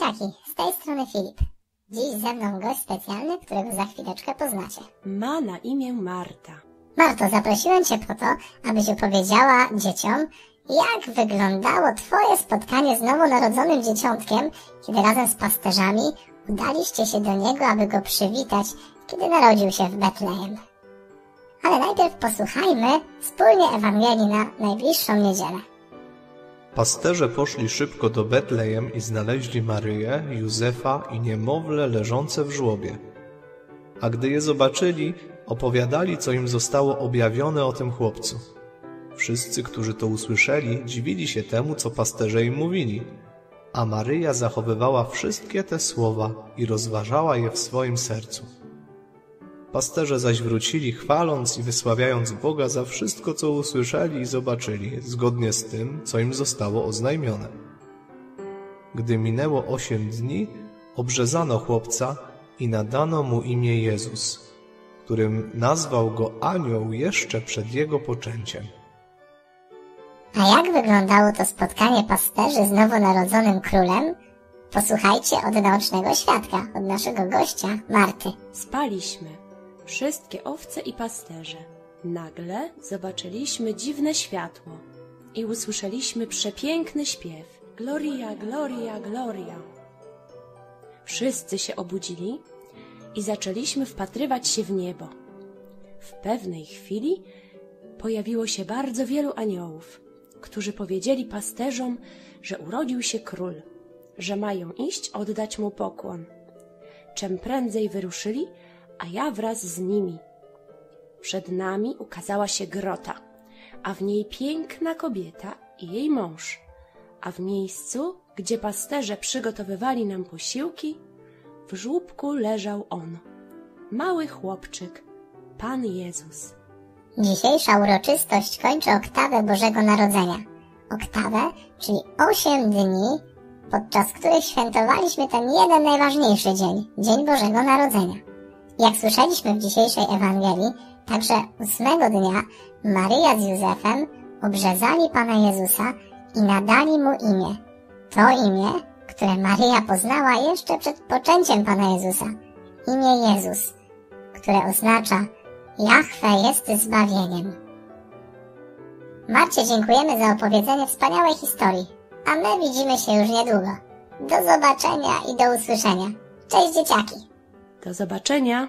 dzieciaki, z tej strony Filip. Dziś ze mną gość specjalny, którego za chwileczkę poznacie. Ma na imię Marta. Marto, zaprosiłem Cię po to, abyś opowiedziała dzieciom, jak wyglądało Twoje spotkanie z nowonarodzonym dzieciątkiem, kiedy razem z pasterzami udaliście się do niego, aby go przywitać, kiedy narodził się w Betlejem. Ale najpierw posłuchajmy wspólnie Ewangelii na najbliższą niedzielę. Pasterze poszli szybko do Betlejem i znaleźli Maryję, Józefa i niemowlę leżące w żłobie. A gdy je zobaczyli, opowiadali, co im zostało objawione o tym chłopcu. Wszyscy, którzy to usłyszeli, dziwili się temu, co pasterze im mówili. A Maryja zachowywała wszystkie te słowa i rozważała je w swoim sercu. Pasterze zaś wrócili, chwaląc i wysławiając Boga za wszystko, co usłyszeli i zobaczyli, zgodnie z tym, co im zostało oznajmione. Gdy minęło osiem dni, obrzezano chłopca i nadano mu imię Jezus, którym nazwał go anioł jeszcze przed jego poczęciem. A jak wyglądało to spotkanie pasterzy z nowonarodzonym królem? Posłuchajcie od naocznego świadka, od naszego gościa, Marty. Spaliśmy, wszystkie owce i pasterze. Nagle zobaczyliśmy dziwne światło i usłyszeliśmy przepiękny śpiew. Gloria, gloria, gloria. Wszyscy się obudzili i zaczęliśmy wpatrywać się w niebo. W pewnej chwili pojawiło się bardzo wielu aniołów, którzy powiedzieli pasterzom, że urodził się król, że mają iść oddać mu pokłon. Czym prędzej wyruszyli, a ja wraz z nimi. Przed nami ukazała się grota, a w niej piękna kobieta i jej mąż, a w miejscu, gdzie pasterze przygotowywali nam posiłki, w żłóbku leżał on, mały chłopczyk, Pan Jezus. Dzisiejsza uroczystość kończy oktawę Bożego Narodzenia. Oktawę, czyli osiem dni, podczas których świętowaliśmy ten jeden najważniejszy dzień, Dzień Bożego Narodzenia. Jak słyszeliśmy w dzisiejszej Ewangelii, także ósmego dnia Maryja z Józefem obrzezali Pana Jezusa i nadali Mu imię. To imię, które Maryja poznała jeszcze przed poczęciem Pana Jezusa. Imię Jezus, które oznacza Jahwe jest zbawieniem. Marcie dziękujemy za opowiedzenie wspaniałej historii, a my widzimy się już niedługo. Do zobaczenia i do usłyszenia. Cześć dzieciaki! Do zobaczenia!